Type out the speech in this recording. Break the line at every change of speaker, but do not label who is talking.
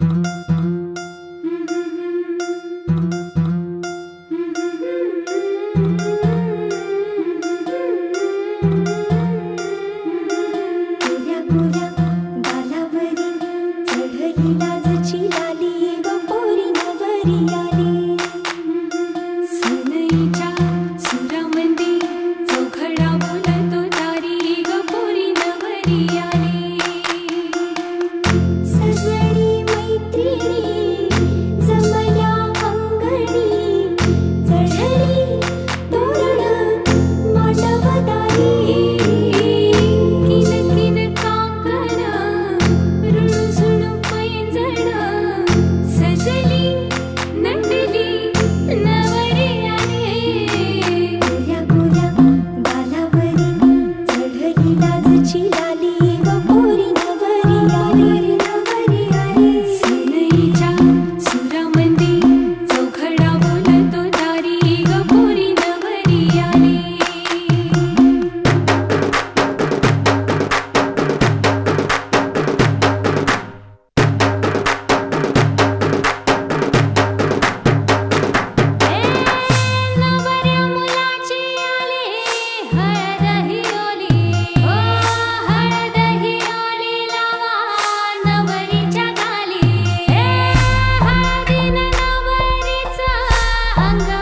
केल्या
कुल्या बाला
Bangga